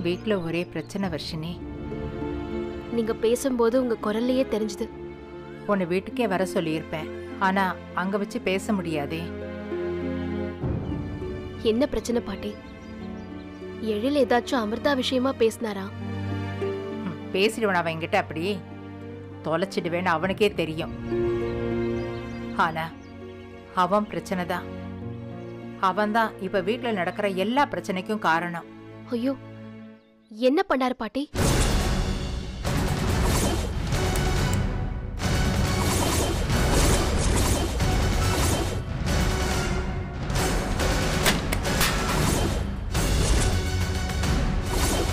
வீட்ல ஒரே பிரச்சனை வர்ஷினி. நீங்க பேசும்போது உங்க குரல்லையே தெரிஞ்சுது. உன்னை வீட்டுக்கே வர சொல்லியிருப்பேன். ஆனா அங்க வச்சு பேச முடியாதே. என்ன பிரச்சனை பாட்டி? எழில் ஏதாச்சும் அமிர்தா விஷயமா பேசினாரா? பேசிடுவன் அவன் என்கிட்ட அப்படி. தொலைச்சிடுவேன்னு அவனுக்கே தெரியும். ஆனா அவன் பிரச்சனை தான். அவன் தான் இப்ப வீட்ல நடக்கிற எல்லா பிரச்சனைக்கும் காரணம். ஐயோ என்ன பண்ணாரு பாட்டி?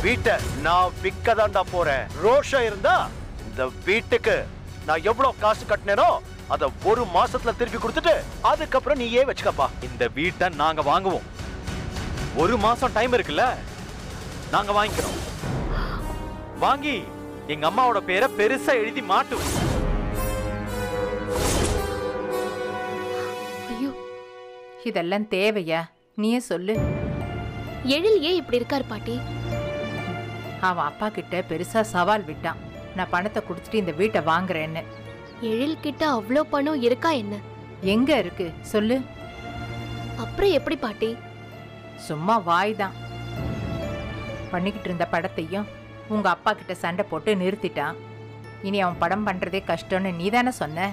வீட்டை நான் விற்க தான்டா போறேன். ரோஷம் இருந்தா இந்த வீட்டுக்கு நான் எவ்வளவு காசு கட்டினேனோ அத ஒரு மாசத்துல திருப்பி கொடுத்துட்டு அதுக்கப்புறம் நீயே வச்சுக்கப்பா. இந்த வீட்டை நாங்க வாங்குவோம். ஒரு மாசம் டைம் இருக்குல்ல? நாங்க வாங்கிக்கிறோம். வாங்கி எங்க அம்மாவோட பேரை பெருசா எழுதி மாட்டுவோம் ஐயோ இதெல்லாம் தேவையா? நீயே சொல்லு. எழில் ஏன் இப்படி இருக்காரு பாட்டி. அவன் அப்பா கிட்ட பெருசா சவால் விட்டான். நான் பணத்தை கொடுத்துட்டு இந்த வீட்டை வாங்குறேன்னு. எழில் கிட்ட அவ்வளோ பணம் இருக்கா என்ன? எங்க இருக்கு? சொல்லு. அப்புறம் எப்படி பாட்டி? சும்மா வாய் தான். பண்ணிக்கிட்டு இருந்த படத்தையும் உங்க அப்பா கிட்ட சண்டை போட்டு நிறுத்திட்டான் இனி அவன் படம் பண்றதே கஷ்டம்னு நீ தானே சொன்ன?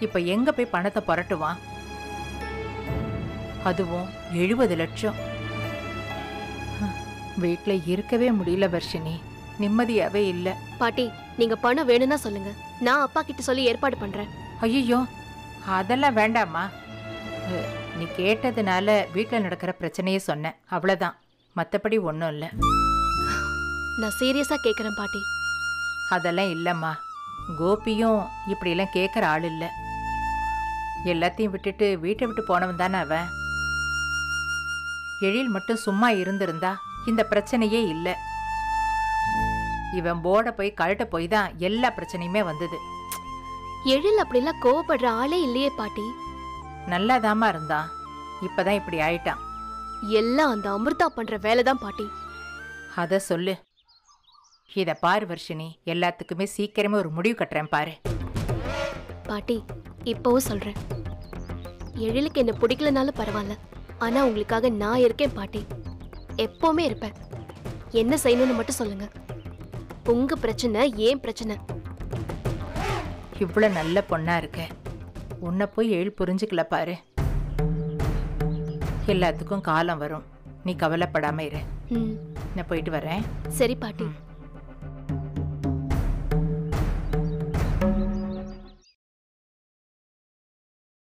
இப்ப எங்க போய் பணத்தை புரட்டுவான் அதுவும் எழுபது லட்சம். வீட்ல இருக்கவே முடியல வர்ஷினி. நிம்மதியாவே இல்ல. பாட்டி நீங்க பணம் வேணும்னா சொல்லுங்க. நான் அப்பா கிட்ட சொல்லி ஏற்பாடு பண்றேன். ஐயோ அதெல்லாம் வேண்டாம்மா. அஹ், நீ கேட்டதுனால வீட்டில் நடக்கிற பிரச்சனையே சொன்னேன் அவ்வளோதான் மற்றபடி ஒன்றும் இல்லை. நான் சீரியஸா கேக்குறேன் பாட்டி. அதெல்லாம் இல்லைம்மா. கோபியும் இப்படியெல்லாம் கேட்குற ஆள் இல்லை. எல்லாத்தையும் விட்டுட்டு வீட்டை விட்டு போனவன் தானே அவன். எழில் மட்டும் சும்மா இருந்திருந்தா இந்த பிரச்சனையே இல்லை. இவன் போர்டை போய் கழட்ட போய் தான் எல்லா பிரச்சனையுமே வந்தது. எழில் அப்படிலாம் கோவப்படுற ஆளே இல்லையே பாட்டி. நல்லாதாம்மா இருந்தான். இப்பதான் இப்படி ஆயிட்டான். எல்லாம் அந்த அமிர்தா பண்ற வேலை தான் பாட்டி. அத சொல்லு. இத பாரு வர்ஷினி எல்லாத்துக்குமே சீக்கிரமே ஒரு முடிவு கட்டுறேன் பாரு. பாட்டி இப்பவும் சொல்றேன். எழிலுக்கு என்ன பிடிக்கலனாலும் பரவாயில்ல. ஆனா உங்களுக்காக நான் இருக்கேன் பாட்டி. எப்பவுமே இருப்பேன். என்ன செய்யணும்னு மட்டும் சொல்லுங்க. உங்க பிரச்சனை ஏன் பிரச்சனை? இவ்வளவு நல்ல பொண்ணா இருக்க. உன்னை போய் எழு புரிஞ்சுக்கல பாரு. எல்லாத்துக்கும் காலம் வரும். நீ கவலைப்படாம இரு. நான் போயிட்டு வரேன். சரி பாட்டி.